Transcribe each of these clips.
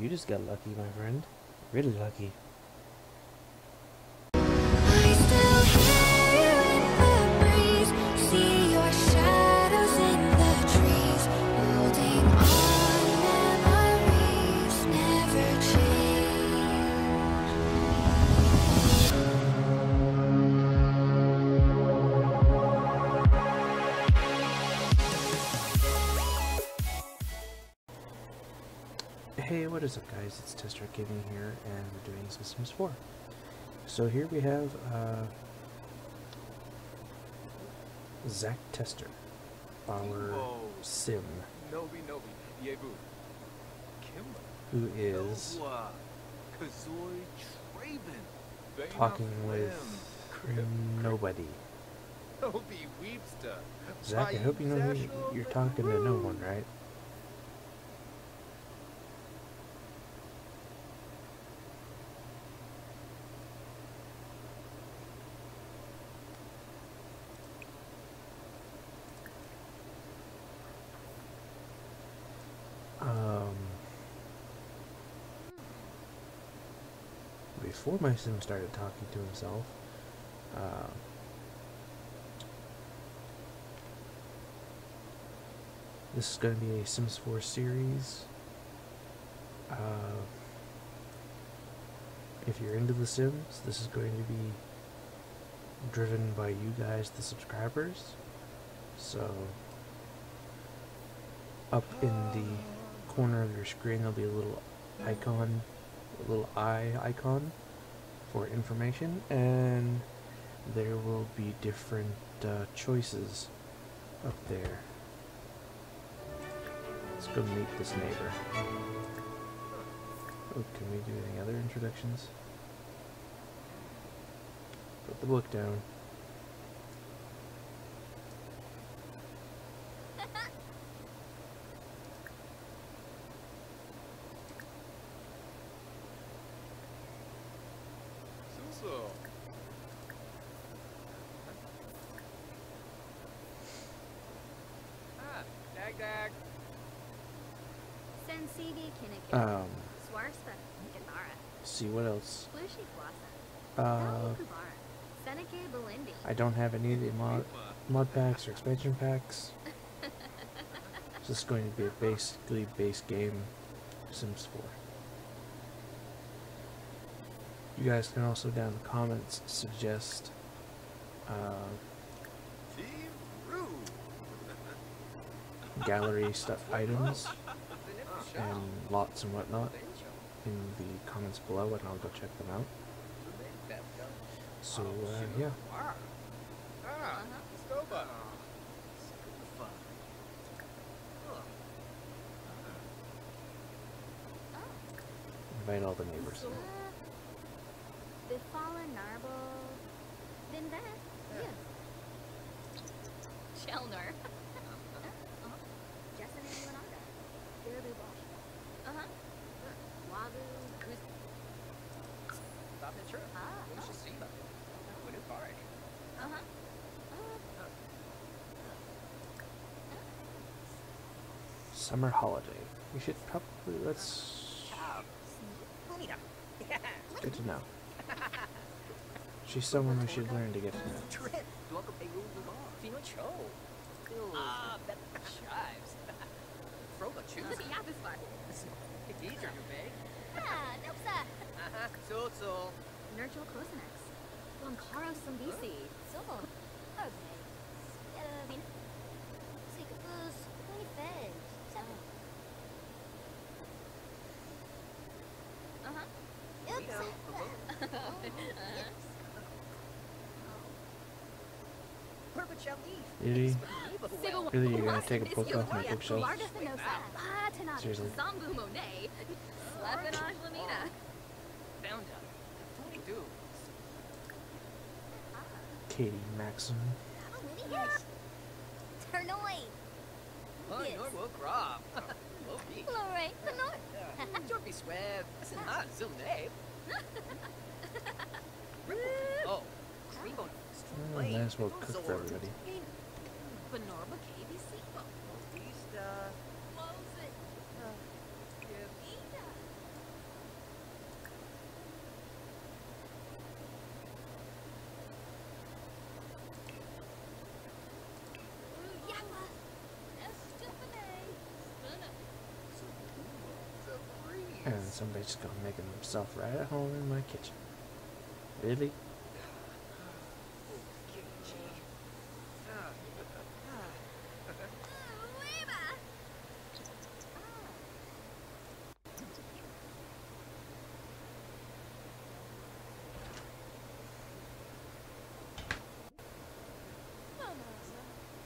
You just got lucky, my friend. Really lucky. Is up guys? It's Tester Gaming here and we're doing Sims 4. So here we have uh, Zach Tester, our Whoa. sim, Nobi Nobi, Yebu. Kimba. who is Noah. Kazoi Traven. Talking with nobody. Nobi Weepster. Zach, I hope you know who you're talking to no one, right? Before my sim started talking to himself, uh, this is going to be a Sims 4 series. Uh, if you're into The Sims, this is going to be driven by you guys, the subscribers. So, up in the corner of your screen, there'll be a little icon, little eye icon for information, and there will be different uh, choices up there. Let's go meet this neighbor. Oh, can we do any other introductions? Put the book down. Suso. Ah, dag dag. Sensidi Kinnikin. Um, Swarspa Gabara. see what else. Flushi Flassa. Uh, Belindi. I don't have any of the mod, mod packs or expansion packs. This is going to be a basically base game Sims 4. You guys can also down in the comments suggest uh, gallery stuff items and lots and whatnot in the comments below and I'll go check them out. So uh, yeah. Stoba. Scuba. Huh. invite all the neighbors. Uh, Bifala Narble. Vinvet. Yes. Chelner. uh-huh. Jessamine Leonardo. Girabu Bosch. Uh-huh. Wabu Kuz. Stop it, true. Ah. What oh. you see? What is party? Uh-huh. Uh, Summer holiday. We should probably let's Ciao. Good to know. She's someone we should learn to get to know. Trip. Welcome to you. Fino Cho. Ah, that chives. Froga choose. yeah, this far. These are your. Ah, Nopsa. Uh-huh. So, so. Nurgle Kosanex. Lankaro Sambisi. Silvo. Really? Really, you're gonna take a book off my bookshelf? Seriously. Sambu Monet. Slepenage Lamina. Found out. Tony do. Katie Maxim. Ternoi. Oh, Yes. you're woke rob. Loki. Lore. Penor. Jorby Swab. This is not Zoom name. Oh, as well cook for everybody. Benorba KBC. Vista. Close it. Ina. then somebody's just gonna make themselves right at home in my kitchen. Really?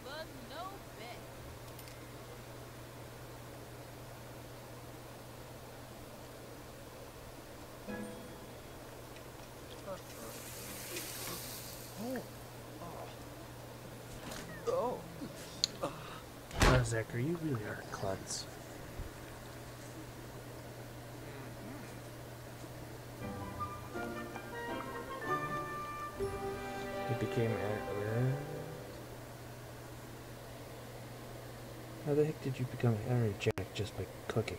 But no bet. Oh. Wow, Zachary, you really are a klutz. Became. How the heck did you become Jack just by cooking?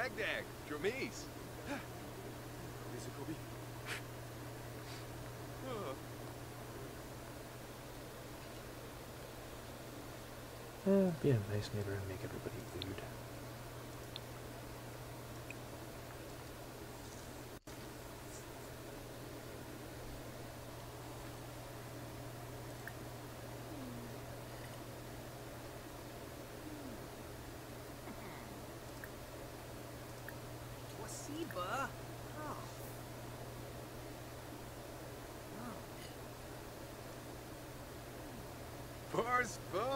Dag dag, Dramise. Deze Kobe. Uh, be a nice neighbor and make everybody food. Wasiba. Oh.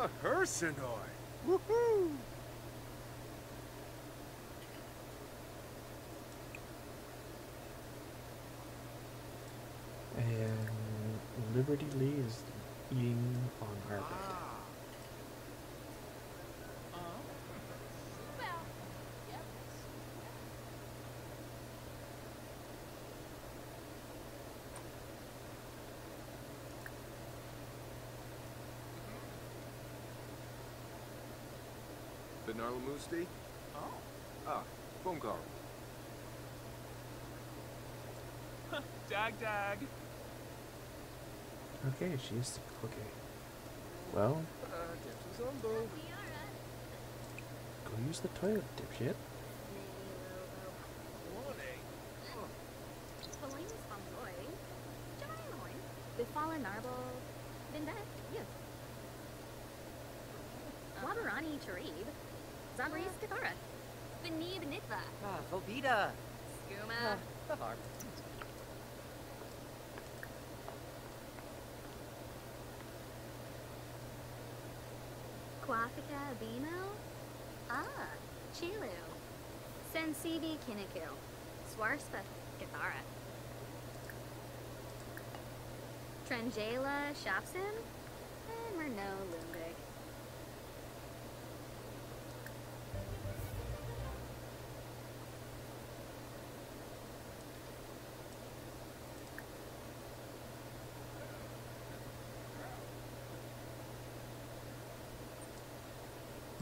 Bars Hersenoi. Woohoo! And Liberty Lee is eating on our bed. Ah, Well, yep. Benarlamusti? Oh. Ah, Bongkar. Dag dag. Okay, she's okay. Well, Uh, Dempsey's Yara. go use the toilet, dipshit. Pauline Spamroy. Jamainoin. Narble. Vindet. Yes. Wabarani Charib. Zabris Kathara. Benib Nitva. Ah, Vobita. Skuma. Bavar. Quafika Bimo? Ah, Chilu. Sensibi Kiniku. Swarspa Gathara. Trangela Shopsim? And Merno Lumbig.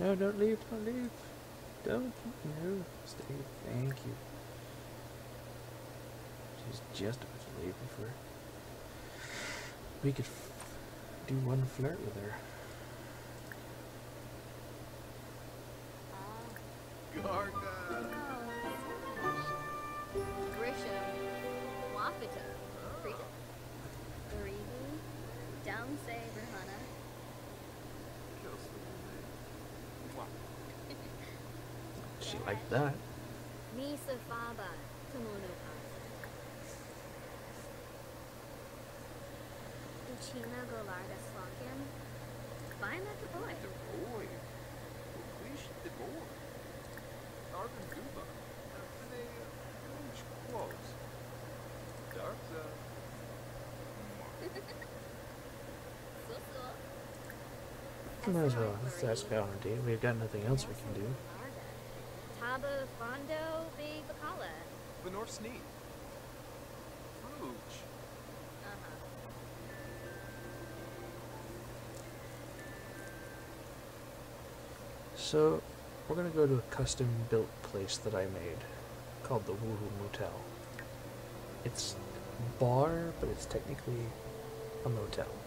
No, don't leave, don't leave. Don't, no, stay, thank you. She's just about to leave before we could do one flirt with her. She liked that. Misa Faba. Kimono Uchina Golarga Slonkin. Find that the boy. Oi. Wish the boy. Arvin Duba. They huge quotes. Darkza. Might as well. Let's ask a date. We've got nothing else we can do. Taba Fondo Big Bacala. Benor Sneak. Rouge. Uh-huh. So, we're gonna go to a custom built place that I made called the Woohoo Motel. It's a bar, but it's technically a motel.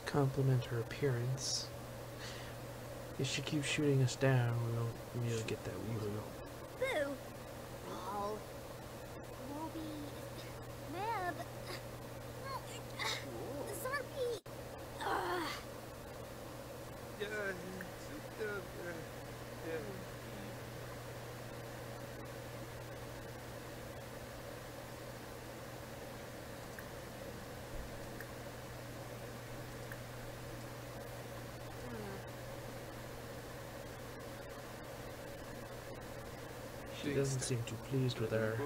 Let's compliment her appearance. If she keeps shooting us down, we really get that woohoo. Boo! Roll. Ruby. Meb. Whoa. Zarpy. Ugh. Yeah, it's, uh, uh, yeah. She doesn't seem too pleased with her.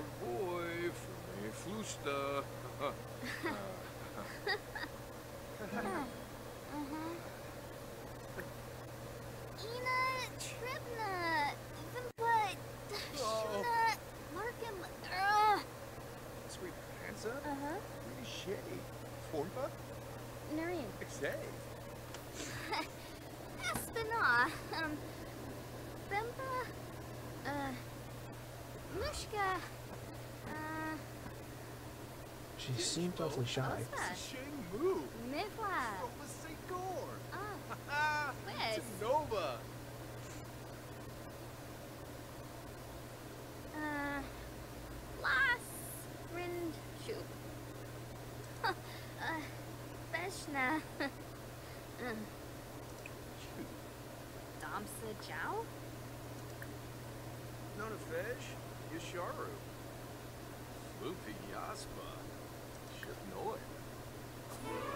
She seemed awfully shy. Osa. Mu. Mifla. Roma Segor. Ah. Ah, Nova. Uh. Las. Rind. Shoot. uh. Beshna. uh. Damsa Jow? Nona Fesh. Yasharu. Floopy Yaspa. Uh-uh.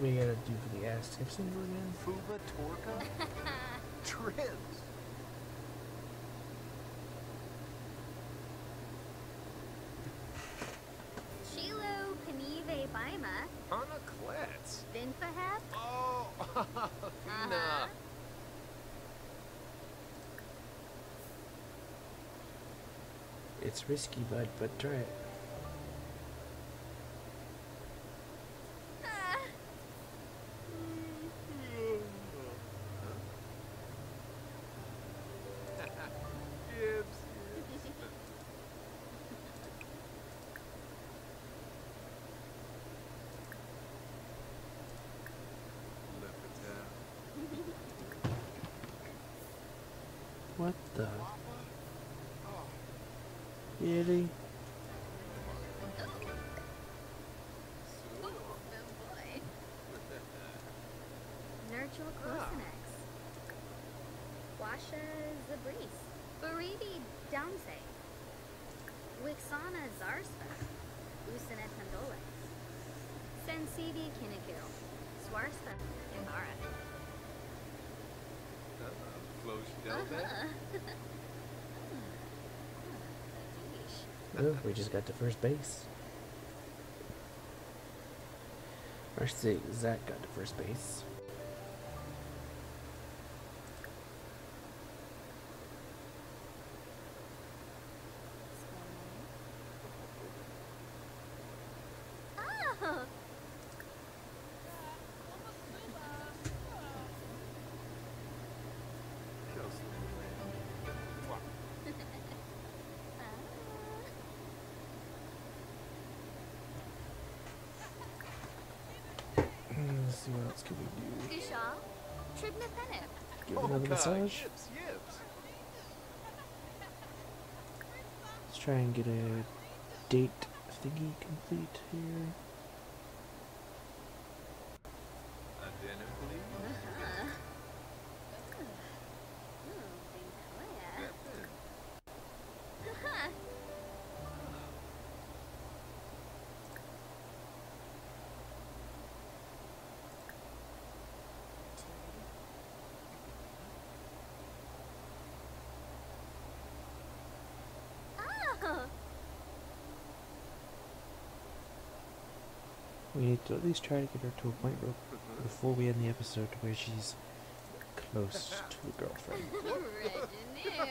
We gotta do for the Aztec symbol again? Fuba Torka. Tribs. Shilu Panive Baima. Hana Klets. Vinfahep. Oh. Fina. Uh-huh. It's risky, bud, but try it. Ah. Gibbs. The. Really? Nurgle Closinex. Washa Zabris. Baridi Downse. Wixana Zarspa. Usanet Handolex. Sensidi Kinnikil. Swarspa Uh-oh. Flows down there. Oh, we just got to first base. Or I should say, Zach got to first base. Oh! Just Mwah. Let's see what else can we do. Gushaw. Tribnathenip. Give Oh, another God, massage. Yips, yips. Let's try and get a date thingy complete here. We need to at least try to get her to a point where, mm-hmm. before we end the episode where she's close to a girlfriend. Reginue.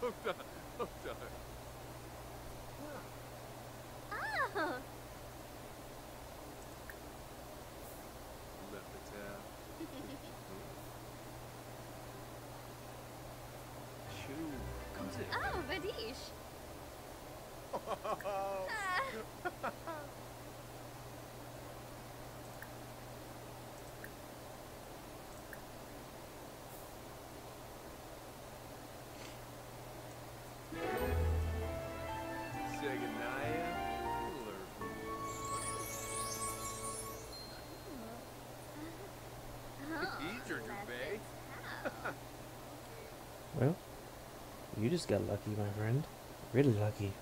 Hold on, hold on. Oh! Well, you just got lucky, my friend. Really lucky.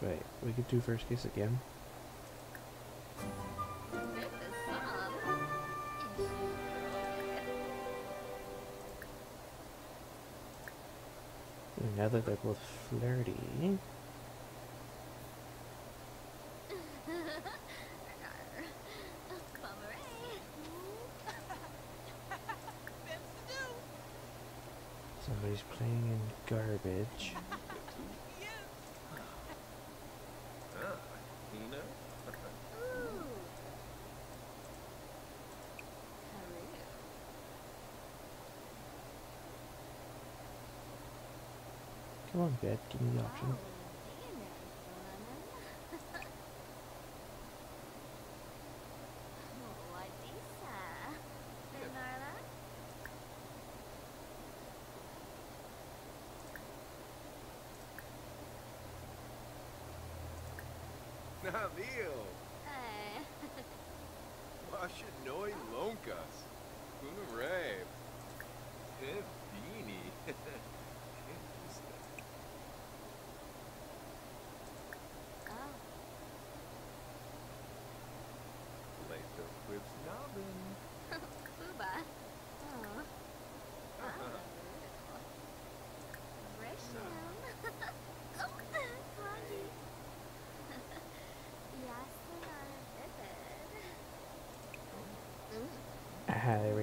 Right, we could do first case again. And now that they're both flirty, somebody's playing in garbage. Ah, Come on, bed, give me the option.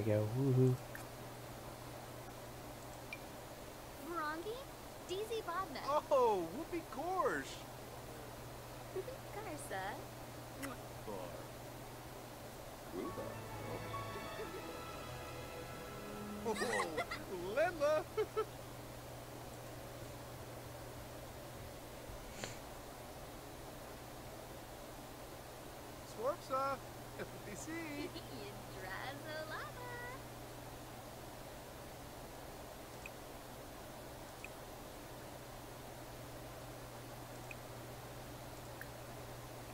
We go. Woohoo. Varangi? DZ Bodna. Oh, whoopee gorsh. Garza. Bar. Ruba. Oh, Lemma. Swarpsa. FBC. Drazolava.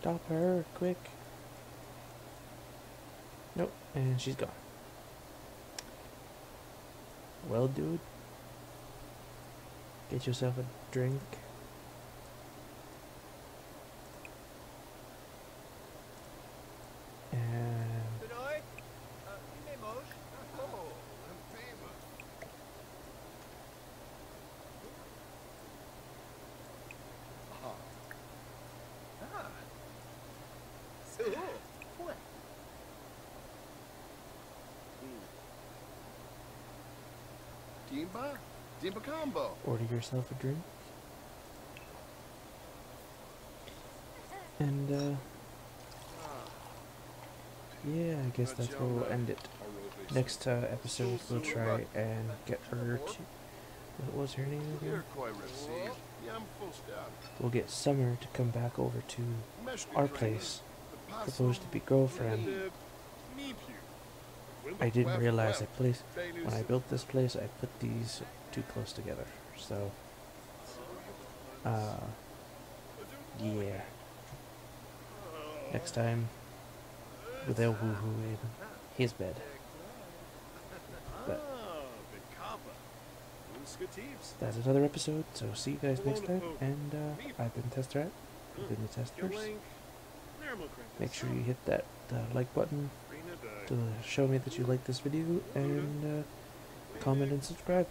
Stop her, quick. Nope, and she's gone. Well, dude, get yourself a drink. And Benoy? Uh, Memos? Oh, I'm famous. Ah. Ah. So. What? Dimba? Dimba combo. order yourself a drink. And, uh, yeah, I guess that's where we'll end it. Next uh, episode, we'll try and get her to. What was her name again? You're quite received. Yeah, I'm full stop. We'll get Summer to come back over to our place, supposed to be girlfriend. I didn't realize I placed when I built this place. I put these too close together. So, uh, yeah. Next time, with El Woo Hoo in his bed. But that's another episode. So see you guys next time. And uh, I've been Test Rat. I've been the testers. Make sure you hit that uh, like button to show me that you like this video and uh, comment and subscribe.